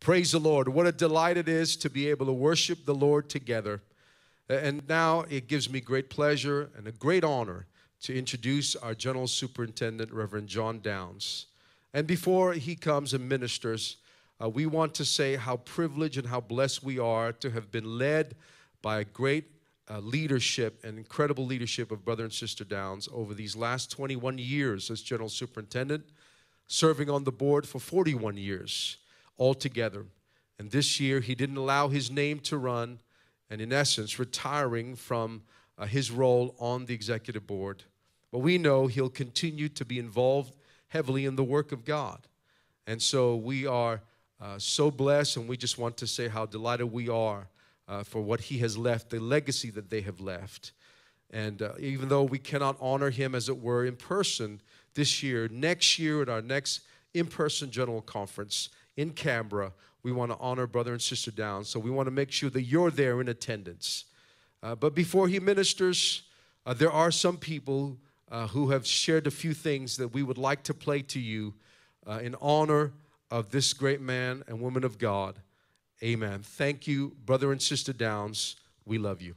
Praise the Lord. What a delight it is to be able to worship the Lord together. And now it gives me great pleasure and a great honor to introduce our General Superintendent, Reverend John Downs. And before he comes and ministers, uh, we want to say how privileged and how blessed we are to have been led by a great uh, leadership and incredible leadership of Brother and Sister Downs over these last 21 years as General Superintendent, serving on the board for 41 years altogether. And this year, he didn't allow his name to run, and in essence, retiring from uh, his role on the executive board. But we know he'll continue to be involved heavily in the work of God. And so we are uh, so blessed, and we just want to say how delighted we are uh, for what he has left, the legacy that they have left. And uh, even though we cannot honor him, as it were, in person this year, next year at our next in person general conference in Canberra, we want to honor Brother and Sister Downs. So we want to make sure that you're there in attendance. Uh, but before he ministers, uh, there are some people uh, who have shared a few things that we would like to play to you uh, in honor of this great man and woman of God. Amen. Thank you, Brother and Sister Downs. We love you.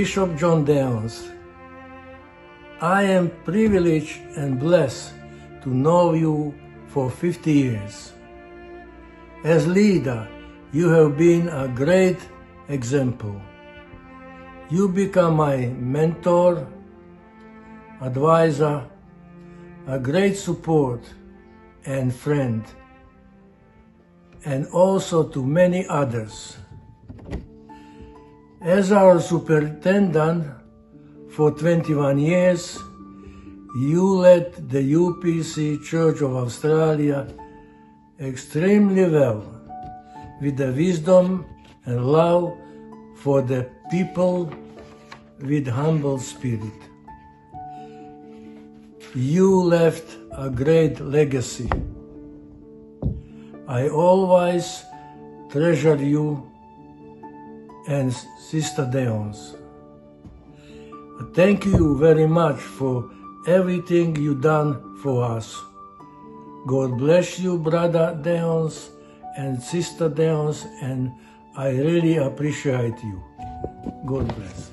Bishop John Downs, I am privileged and blessed to know you for 50 years. As leader, you have been a great example. You become my mentor, advisor, a great support and friend, and also to many others. As our superintendent for 21 years, you led the UPC Church of Australia extremely well with the wisdom and love for the people with humble spirit. You left a great legacy. I always treasure you and Sister Downs. Thank you very much for everything you done for us. God bless you, Brother Downs and Sister Downs, and I really appreciate you. God bless.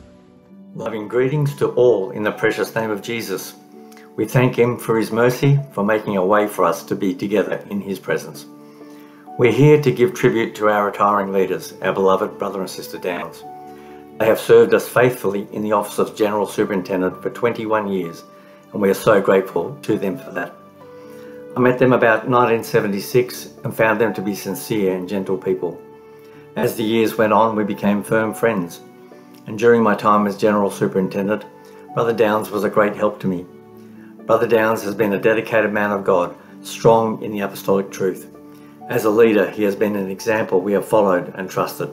Loving greetings to all in the precious name of Jesus. We thank Him for His mercy, for making a way for us to be together in His presence. We're here to give tribute to our retiring leaders, our beloved brother and sister Downs. They have served us faithfully in the office of General Superintendent for 21 years, and we are so grateful to them for that. I met them about 1976 and found them to be sincere and gentle people. As the years went on, we became firm friends, and during my time as General Superintendent, Brother Downs was a great help to me. Brother Downs has been a dedicated man of God, strong in the apostolic truth. As a leader, he has been an example we have followed and trusted.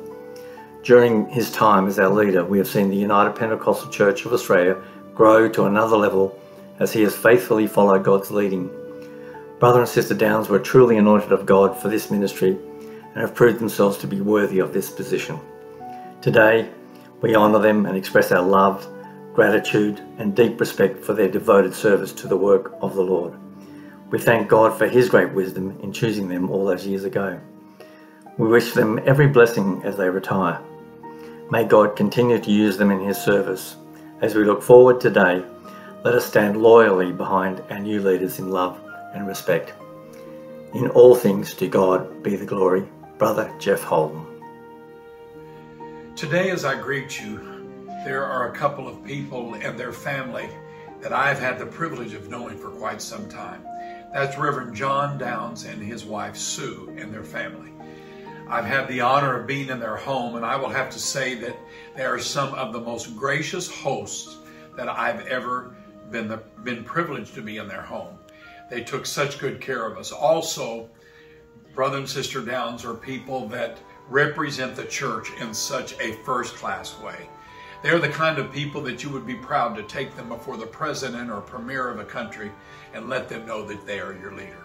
During his time as our leader, we have seen the United Pentecostal Church of Australia grow to another level as he has faithfully followed God's leading. Brother and Sister Downs were truly anointed of God for this ministry and have proved themselves to be worthy of this position. Today, we honour them and express our love, gratitude, and deep respect for their devoted service to the work of the Lord. We thank God for His great wisdom in choosing them all those years ago. We wish them every blessing as they retire. May God continue to use them in His service. As we look forward today, let us stand loyally behind our new leaders in love and respect. In all things to God be the glory. Brother Jeff Holden. Today, as I greet you, there are a couple of people and their family that I've had the privilege of knowing for quite some time. That's Reverend John Downs and his wife Sue and their family. I've had the honor of being in their home, and I will have to say that they are some of the most gracious hosts that I've ever been, the, been privileged to be in their home. They took such good care of us. Also, Brother and Sister Downs are people that represent the church in such a first class way. They're the kind of people that you would be proud to take them before the president or premier of a country and let them know that they are your leader.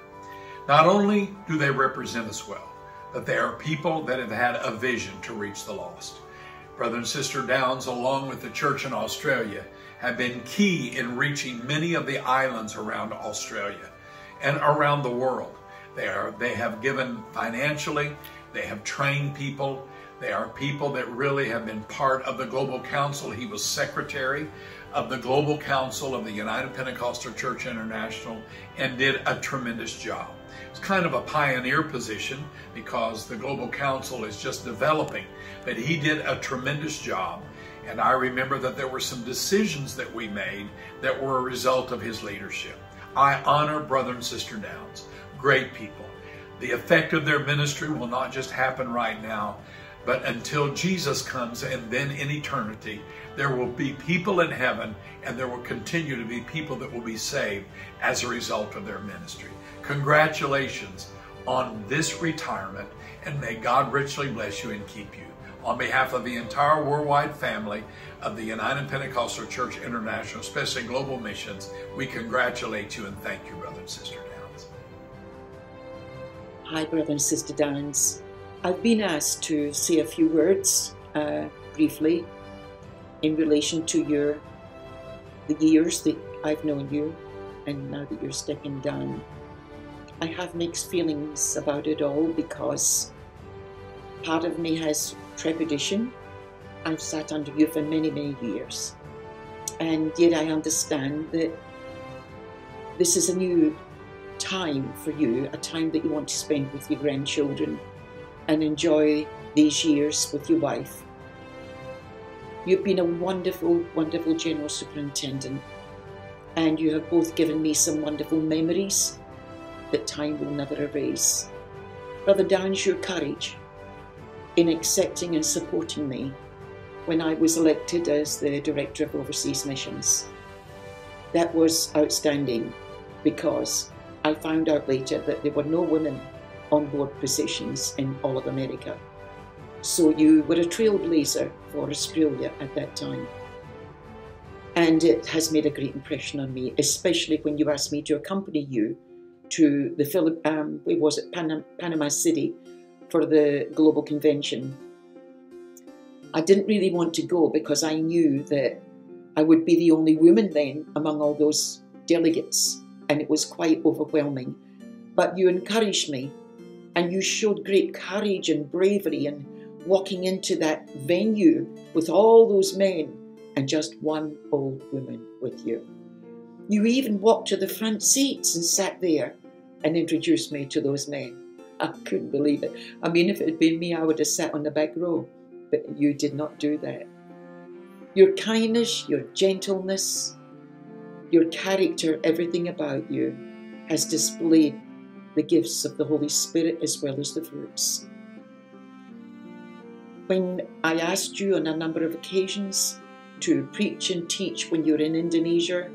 Not only do they represent us well, but they are people that have had a vision to reach the lost. Brother and Sister Downs, along with the church in Australia, have been key in reaching many of the islands around Australia and around the world. They, are, they have given financially, they have trained people, they are people that really have been part of the Global Council. He was secretary of the Global Council of the United Pentecostal Church International and did a tremendous job. It's kind of a pioneer position because the Global Council is just developing, but he did a tremendous job. And I remember that there were some decisions that we made that were a result of his leadership. I honor Brother and Sister Downs, great people. The effect of their ministry will not just happen right now, but until Jesus comes and then in eternity, there will be people in heaven and there will continue to be people that will be saved as a result of their ministry. Congratulations on this retirement and may God richly bless you and keep you. On behalf of the entire worldwide family of the United Pentecostal Church International, especially Global Missions, we congratulate you and thank you, Brother and Sister Downs. Hi, Brother and Sister Downs. I've been asked to say a few words uh, briefly in relation to your the years that I've known you and now that you're stepping down. I have mixed feelings about it all because part of me has trepidation. I've sat under you for many, many years. And yet I understand that this is a new time for you, a time that you want to spend with your grandchildren and enjoy these years with your wife. You've been a wonderful, wonderful General Superintendent, and you have both given me some wonderful memories that time will never erase. Brother Downs, your courage in accepting and supporting me when I was elected as the Director of Overseas Missions. That was outstanding because I found out later that there were no women on board positions in all of America. So you were a trailblazer for Australia at that time. And it has made a great impression on me, especially when you asked me to accompany you to the Philip, um, where was it, Panama City for the global convention. I didn't really want to go because I knew that I would be the only woman then among all those delegates, and it was quite overwhelming. But you encouraged me, and you showed great courage and bravery in walking into that venue with all those men and just one old woman with you. You even walked to the front seats and sat there and introduced me to those men. I couldn't believe it. I mean, if it had been me, I would have sat on the back row, but you did not do that. Your kindness, your gentleness, your character, everything about you has displayed the gifts of the Holy Spirit as well as the fruits. When I asked you on a number of occasions to preach and teach when you were in Indonesia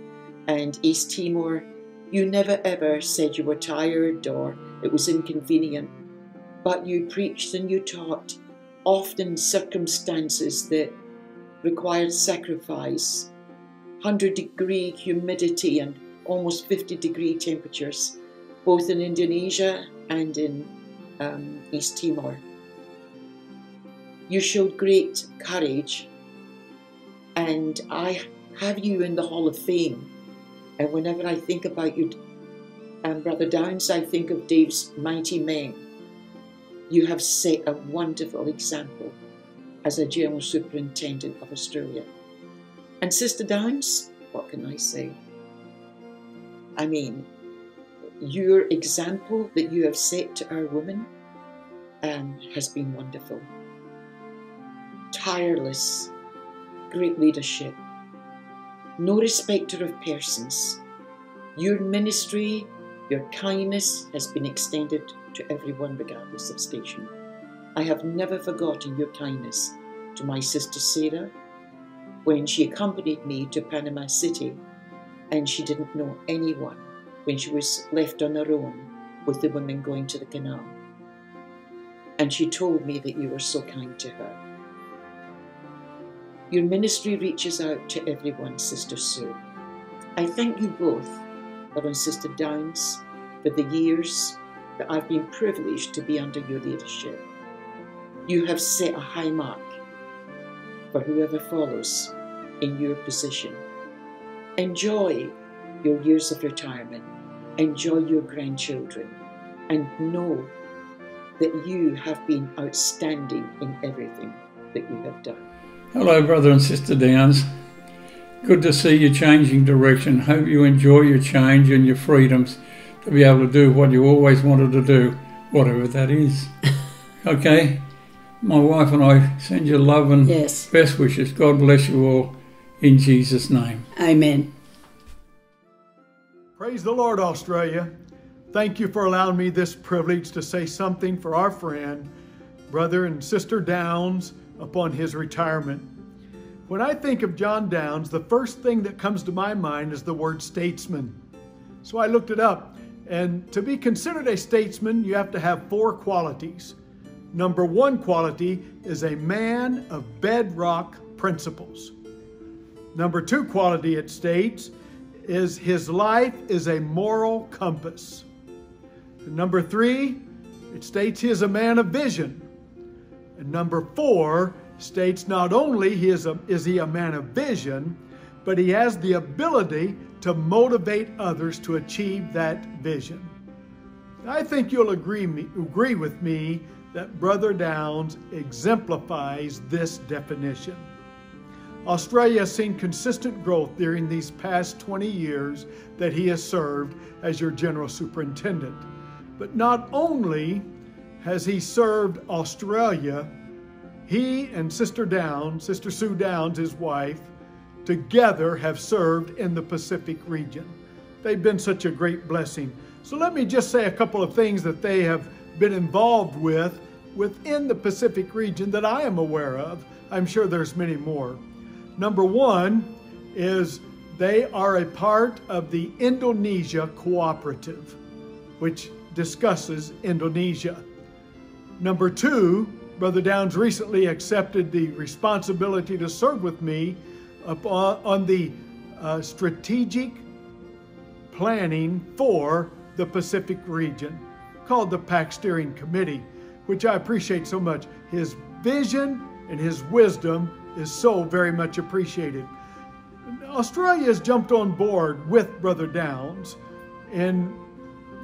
and East Timor, you never ever said you were tired or it was inconvenient, but you preached and you taught, often circumstances that required sacrifice, 100 degree humidity and almost 50 degree temperatures, both in Indonesia and in um, East Timor. You showed great courage, and I have you in the Hall of Fame and whenever I think about you, um, Brother Downs, I think of Dave's mighty men. You have set a wonderful example as a General Superintendent of Australia. And Sister Downs, what can I say? I mean, your example that you have set to our women um, has been wonderful. Tireless, great leadership, no respecter of persons. Your ministry, your kindness has been extended to everyone regardless of station. I have never forgotten your kindness to my sister Sarah when she accompanied me to Panama City and she didn't know anyone when she was left on her own with the women going to the canal. And she told me that you were so kind to her. Your ministry reaches out to everyone, Sister Sue. I thank you both, Reverend Sister Downs, for the years that I've been privileged to be under your leadership. You have set a high mark for whoever follows in your position. Enjoy your years of retirement, enjoy your grandchildren, and know that you have been outstanding in everything that you have done. Hello, brother and sister Downs. Good to see you changing direction. Hope you enjoy your change and your freedoms to be able to do what you always wanted to do, whatever that is. okay? My wife and I send you love and Yes. best wishes. God bless you all in Jesus' name. Amen. Praise the Lord, Australia. Thank you for allowing me this privilege to say something for our friend, brother and sister Downs, upon his retirement. When I think of John Downs, the first thing that comes to my mind is the word statesman. So I looked it up, and to be considered a statesman, you have to have four qualities. Number one quality is a man of bedrock principles. Number two quality, it states, is his life is a moral compass. And number three, it states he is a man of vision. And number four states not only he is, a, is he a man of vision, but he has the ability to motivate others to achieve that vision. I think you'll agree, me, agree with me that Brother Downs exemplifies this definition. Australia has seen consistent growth during these past 20 years that he has served as your general superintendent. But not only has he served Australia, he and Sister Downs, Sister Sue Downs, his wife, together have served in the Pacific region. They've been such a great blessing. So let me just say a couple of things that they have been involved with within the Pacific region that I am aware of. I'm sure there's many more. Number one is they are a part of the Indonesia Cooperative, which discusses Indonesia. Number two, Brother Downs recently accepted the responsibility to serve with me on the uh, strategic planning for the Pacific region called the PAC Steering Committee, which I appreciate so much. His vision and his wisdom is so very much appreciated. Australia has jumped on board with Brother Downs in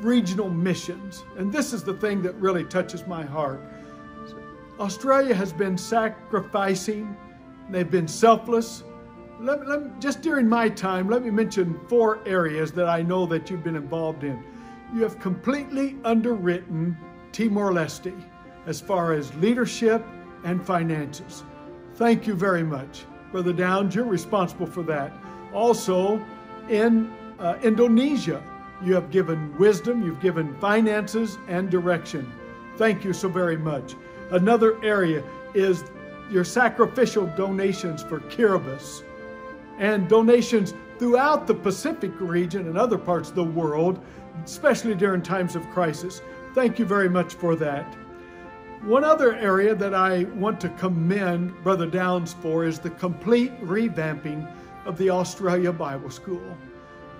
regional missions, and this is the thing that really touches my heart. Australia has been sacrificing, they've been selfless. Let, let, just during my time, let me mention four areas that I know that you've been involved in. You have completely underwritten Timor Leste as far as leadership and finances. Thank you very much. Brother Downs, you're responsible for that. Also, in uh, Indonesia, you have given wisdom, you've given finances and direction. Thank you so very much. Another area is your sacrificial donations for Kiribati and donations throughout the Pacific region and other parts of the world, especially during times of crisis. Thank you very much for that. One other area that I want to commend Brother Downs for is the complete revamping of the Australia Bible School.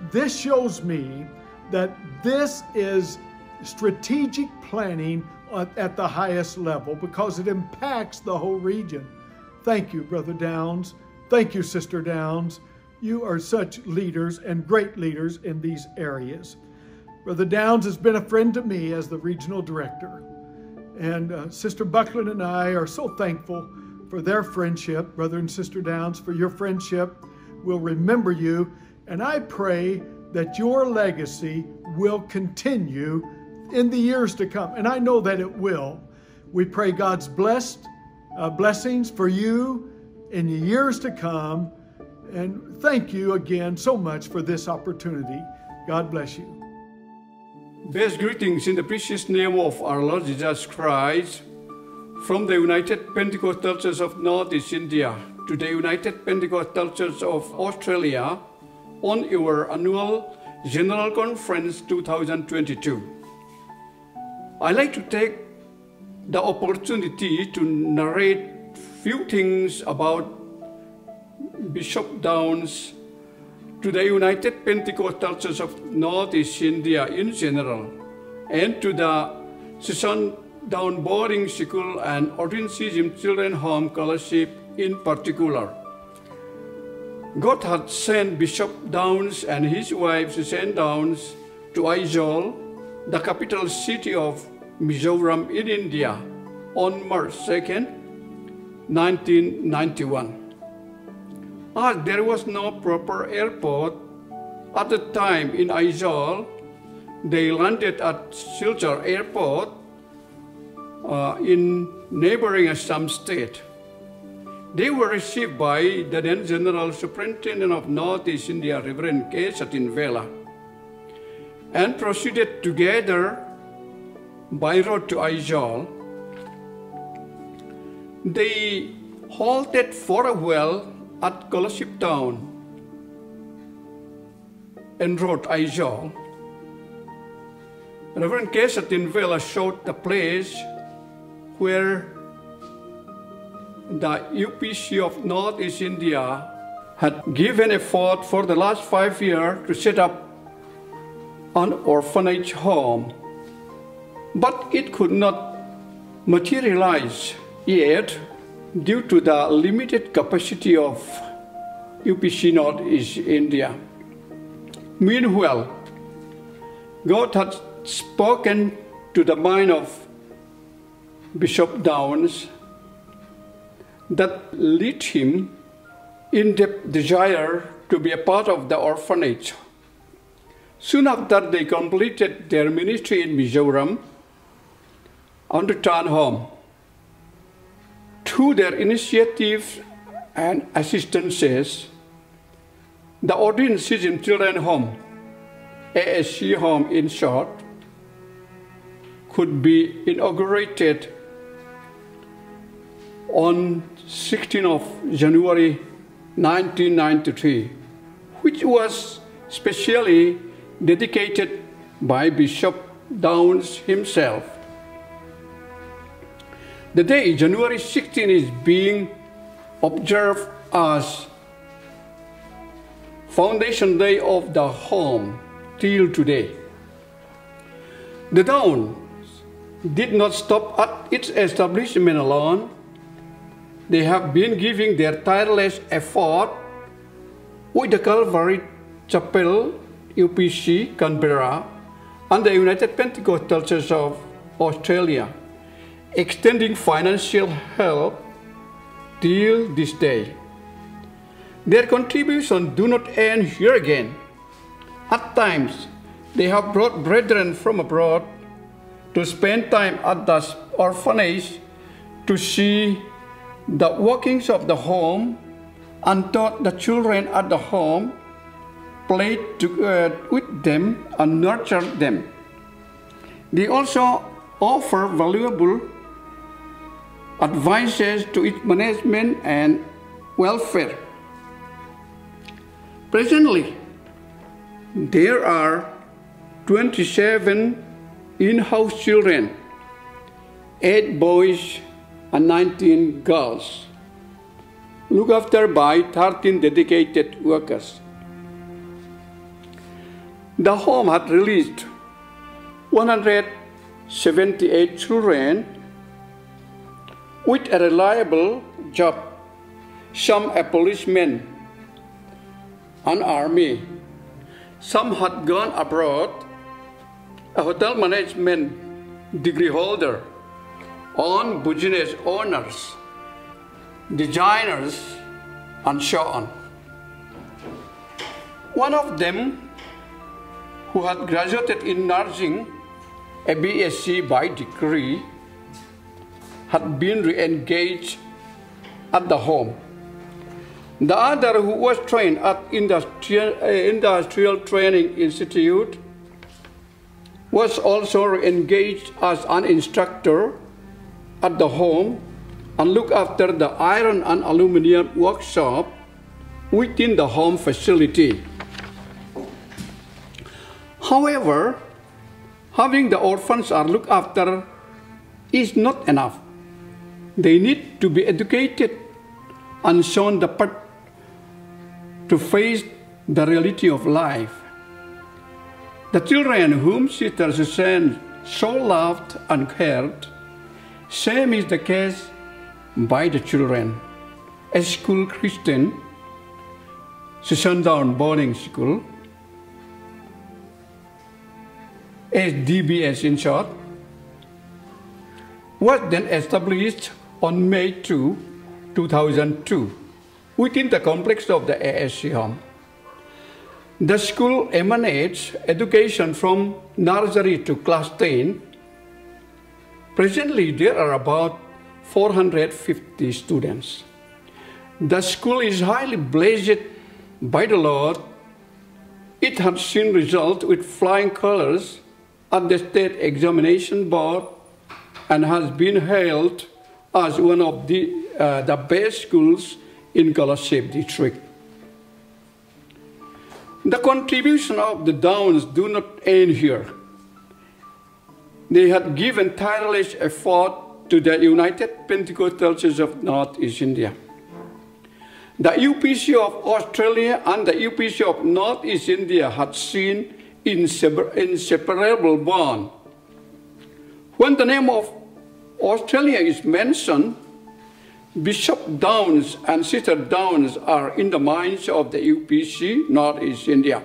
This shows me that this is strategic planning at the highest level because it impacts the whole region. Thank you, Brother Downs. Thank you, Sister Downs. You are such leaders and great leaders in these areas. Brother Downs has been a friend to me as the regional director. And uh, Sister Buckland and I are so thankful for their friendship, Brother and Sister Downs, for your friendship. We'll remember you. And I pray that your legacy will continue in the years to come. And I know that it will. We pray God's blessed uh, blessings for you in the years to come. And thank you again so much for this opportunity. God bless you. Best greetings in the precious name of our Lord Jesus Christ from the United Pentecostal Church of Northeast India to the United Pentecostal Church of Australia on your annual General Conference 2022. I'd like to take the opportunity to narrate few things about Bishop Downs to the United Pentecostal Church of Northeast India in general, and to the Susan Down Boarding School and Ordination Children Home Scholarship in particular. God had sent Bishop Downs and his wife Susan Downs to Aizawl, the capital city of Mizoram in India, on March 2nd, 1991. As there was no proper airport at the time in Aizawl, they landed at Silchar Airport uh, in neighboring Assam state. They were received by the then General Superintendent of Northeast India, Reverend K. Satin Vela, and proceeded together by road to Aizawl. They halted for a while at Scholarship Town en route Aizawl. Reverend K. Satin Vela showed the place where the UPC of Northeast India had given effort for the last five years to set up an orphanage home. But it could not materialize yet due to the limited capacity of UPC Northeast India. Meanwhile, God had spoken to the mind of Bishop Downs that led him in the desire to be a part of the orphanage. Soon after they completed their ministry in Mizoram, on return home, through their initiative and assistances, the Ordained Citizen Children Home, ASC Home in short, could be inaugurated on 16th of January 1993, which was specially dedicated by Bishop Downs himself. The day, January 16, is being observed as Foundation Day of the Home till today. The town did not stop at its establishment alone. They have been giving their tireless effort with the Calvary Chapel, UPC, Canberra, and the United Pentecostal Church of Australia, extending financial help till this day. Their contributions do not end here again. At times, they have brought brethren from abroad to spend time at the orphanage to see the workings of the home and taught the children at the home, played to, uh, with them and nurtured them. They also offer valuable advices to its management and welfare. Presently, there are 27 in-house children, 8 boys and 19 girls, looked after by 13 dedicated workers. The home had released 178 children with a reliable job, some a policeman, an army, some had gone abroad, a hotel management degree holder, on business owners, designers, and so on. One of them, who had graduated in nursing, a BSc by degree, had been re-engaged at the home. The other who was trained at Industrial, uh, Industrial Training Institute was also re-engaged as an instructor at the home and looked after the iron and aluminum workshop within the home facility. However, having the orphans are looked after is not enough. They need to be educated and shown the path to face the reality of life. The children whom Sister Suzanne so loved and cared, same is the case by the children. A school Christian, Susandown Boarding School, SDBS in short, was then established on May 2, 2002, within the complex of the ASC. The school emanates education from nursery to class 10. Presently, there are about 450 students. The school is highly blessed by the Lord. It has seen results with flying colors at the state examination board and has been hailed as one of the, uh, the best schools in Kolasib district. The contribution of the Downs do not end here. They had given tireless effort to the United Pentecostal Church of Northeast India. The UPC of Australia and the UPC of Northeast India had seen inseparable bond. When the name of Australia is mentioned, Bishop Downs and Sister Downs are in the minds of the UPC, Northeast India.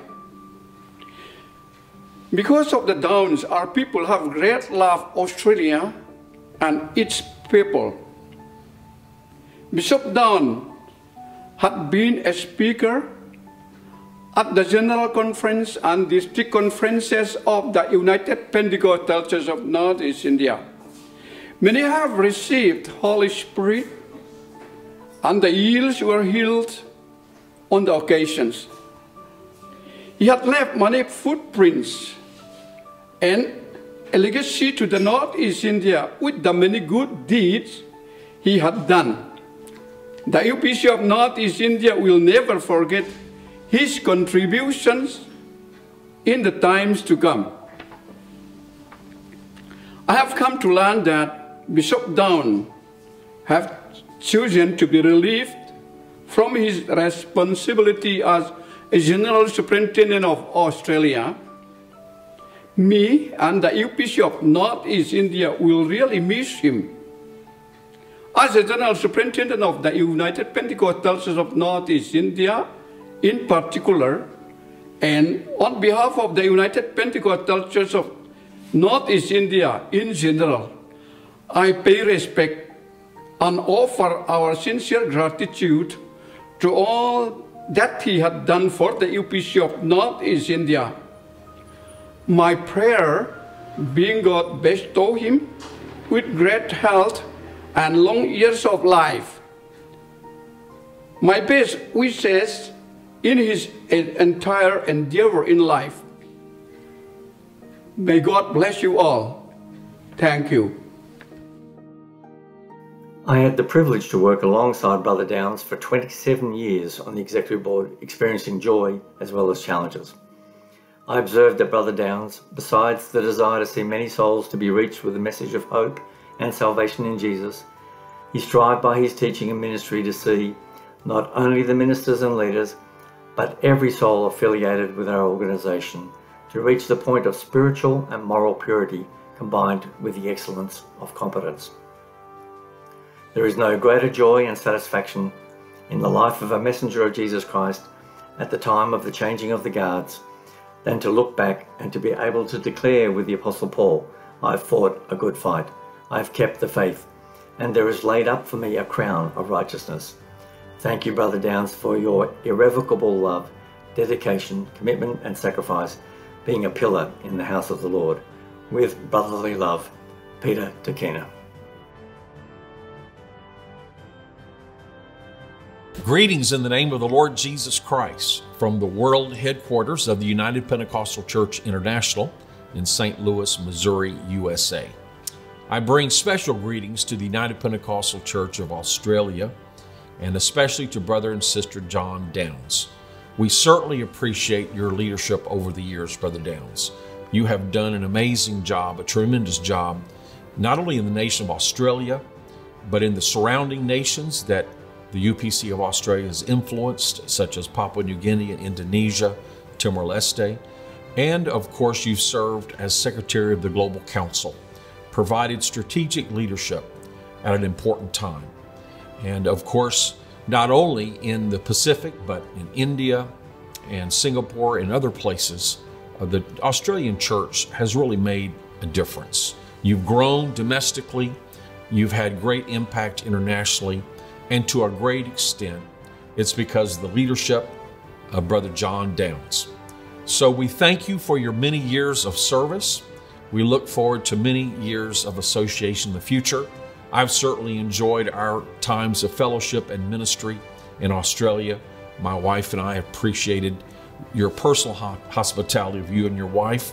Because of the Downs, our people have great love Australia and its people. Bishop Down had been a speaker at the General Conference and District Conferences of the United Pentecostal Church of Northeast India. Many have received Holy Spirit and the ills were healed on the occasions. He had left many footprints and a legacy to the Northeast India with the many good deeds he had done. The UPC of Northeast India will never forget his contributions in the times to come. I have come to learn that Bishop Down have chosen to be relieved from his responsibility as a General Superintendent of Australia. Me and the UPC of Northeast India will really miss him. As a General Superintendent of the United Pentecostal Church of Northeast India, in particular, and on behalf of the United Pentecostal Church of Northeast India in general, I pay respect and offer our sincere gratitude to all that he had done for the UPC of Northeast India. My prayer being God bestow him with great health and long years of life. My best wishes in his entire endeavor in life. May God bless you all. Thank you. I had the privilege to work alongside Brother Downs for 27 years on the executive board, experiencing joy as well as challenges. I observed that Brother Downs, besides the desire to see many souls to be reached with the message of hope and salvation in Jesus, he strived by his teaching and ministry to see not only the ministers and leaders, but every soul affiliated with our organization to reach the point of spiritual and moral purity combined with the excellence of competence. There is no greater joy and satisfaction in the life of a messenger of Jesus Christ at the time of the changing of the guards than to look back and to be able to declare with the Apostle Paul, I have fought a good fight, I have kept the faith, and there is laid up for me a crown of righteousness. Thank you, Brother Downs, for your irrevocable love, dedication, commitment, and sacrifice, being a pillar in the house of the Lord. With brotherly love, Peter Takina. Greetings in the name of the Lord Jesus Christ from the world headquarters of the United Pentecostal Church International in St. Louis, Missouri, USA. I bring special greetings to the United Pentecostal Church of Australia and especially to Brother and Sister John Downs. We certainly appreciate your leadership over the years, Brother Downs. You have done an amazing job, a tremendous job, not only in the nation of Australia, but in the surrounding nations that the UPC of Australia has influenced, such as Papua New Guinea and Indonesia, Timor Leste, and of course, you've served as Secretary of the Global Council, provided strategic leadership at an important time. And of course, not only in the Pacific, but in India and Singapore and other places, uh, the Australian church has really made a difference. You've grown domestically, you've had great impact internationally, and to a great extent, it's because of the leadership of Brother John Downs. So we thank you for your many years of service. We look forward to many years of association in the future. I've certainly enjoyed our times of fellowship and ministry in Australia. My wife and I appreciated your personal hospitality of you and your wife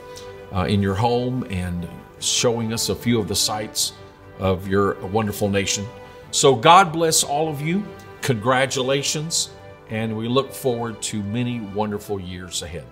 uh, in your home and showing us a few of the sights of your wonderful nation. So God bless all of you. Congratulations. And we look forward to many wonderful years ahead.